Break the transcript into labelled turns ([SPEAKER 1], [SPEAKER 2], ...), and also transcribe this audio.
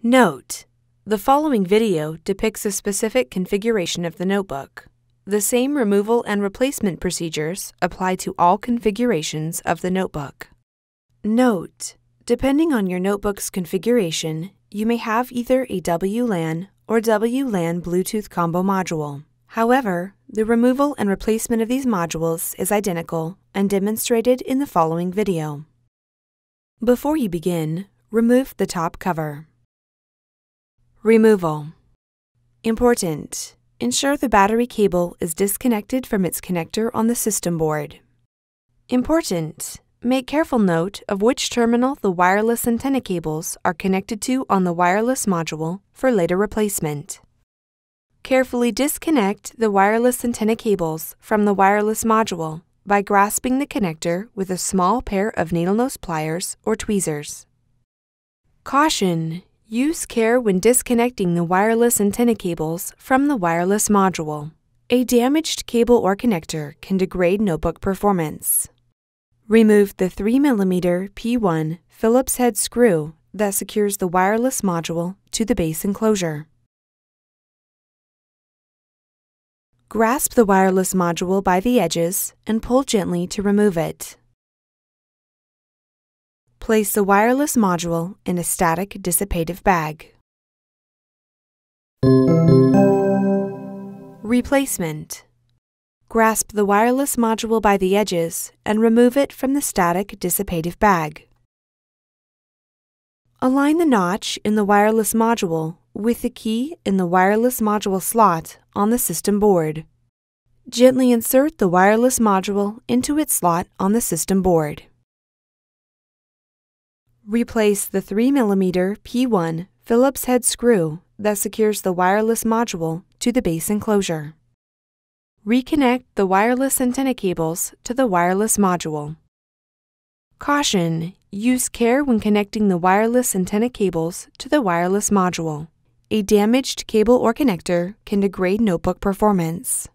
[SPEAKER 1] Note: The following video depicts a specific configuration of the notebook. The same removal and replacement procedures apply to all configurations of the notebook. Note: Depending on your notebook's configuration, you may have either a WLAN or WLAN Bluetooth combo module. However, the removal and replacement of these modules is identical and demonstrated in the following video. Before you begin, remove the top cover. Removal. Important. Ensure the battery cable is disconnected from its connector on the system board. Important. Make careful note of which terminal the wireless antenna cables are connected to on the wireless module for later replacement. Carefully disconnect the wireless antenna cables from the wireless module by grasping the connector with a small pair of needle nose pliers or tweezers. Caution! Use care when disconnecting the wireless antenna cables from the wireless module. A damaged cable or connector can degrade notebook performance. Remove the 3mm P1 Phillips head screw that secures the wireless module to the base enclosure. Grasp the wireless module by the edges and pull gently to remove it. Place the wireless module in a static dissipative bag. Replacement Grasp the wireless module by the edges and remove it from the static dissipative bag. Align the notch in the wireless module with the key in the wireless module slot on the system board. Gently insert the wireless module into its slot on the system board. Replace the 3mm P1 Phillips head screw that secures the wireless module to the base enclosure. Reconnect the wireless antenna cables to the wireless module. Caution! Use care when connecting the wireless antenna cables to the wireless module. A damaged cable or connector can degrade notebook performance.